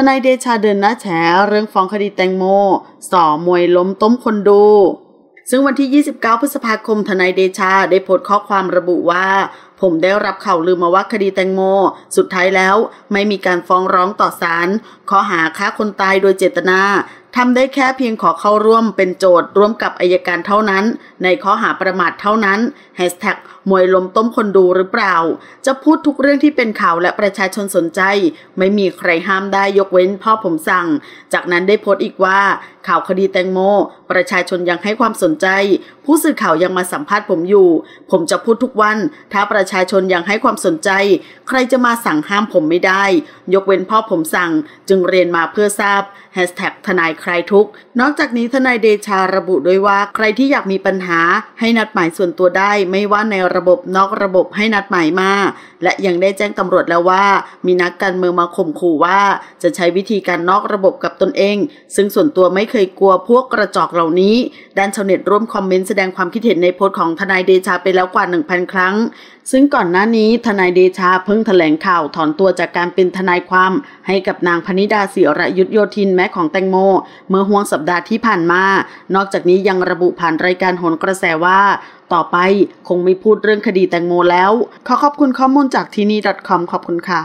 ทนายเดชาเดินหน้าแฉเรื่องฟ้องคดีแตงโมสอมวยล้มต้มคนดู ซึ่งวันที่ 29 พฤษภาคม ทนายเดชาได้โพสต์ข้อความระบุว่า ผมได้รับข่าวลืมมาว่าคดีแตงโม สุดท้ายแล้วไม่มีการฟ้องร้องต่อศาลข้อหาฆ่าคนตายโดยเจตนา ทำได้แค่เพียงขอเข้าร่วมเป็นโจทย์ร่วมกับอายการเท่านั้น ในข้อหาประมาทเท่านั้นแฮชแท็กมวยลมต้มคนดูหรือเปล่า จะพูดทุกเรื่องที่เป็นข่าวและประชาชนสนใจ ไม่มีใครห้ามได้ยกเว้นพ่อผมสั่ง จากนั้นได้โพสต์อีกว่า ข่าวคดีแตงโม ประชาชนยังให้ความสนใจ ผู้สื่อข่าวยังมาสัมภาษณ์ผมอยู่ ผมจะพูดทุกวัน ถ้าประชาชนยังให้ความสนใจ ใครจะมาสั่งห้ามผมไม่ได้ ยกเว้นพ่อผมสั่ง จึงเรียนมาเพื่อทราบแฮชแท็กทนายใครทุก นอกจากนี้ทนายเดชาระบุด้วยว่าใครที่อยากมีปัญหาให้นัดหมายส่วนตัวได้ ไม่ว่าในระบบนอกระบบให้นัดหมายมา และยังได้แจ้งตำรวจแล้วว่า มีนักการเมืองมาข่มขู่ว่า จะใช้วิธีการนอกระบบกับตนเอง ซึ่งส่วนตัวไม่เคยกลัวพวกกระจอกเหล่านี้ด้านชาวเน็ตร่วมคอมเมนต์แสดงความคิดเห็นในโพสต์ของทนายเดชาไปแล้วกว่า 1,000 ครั้ง ซึ่งก่อนหน้านี้ทนายเดชาเพิ่งแถลงข่าวถอนตัวจากการเป็นทนายความให้กับนางพนิดาศิระยุทธโยธินแม่ของแตงโม เมื่อห่วงสัปดาห์ที่ผ่านมา นอกจากนี้ยังระบุผ่านรายการโหนกระแสว่าต่อไปคงไม่พูดเรื่องคดีแตงโมแล้ว ขอขอบคุณข้อมูลจากที่นี่ .com ขอบคุณค่ะ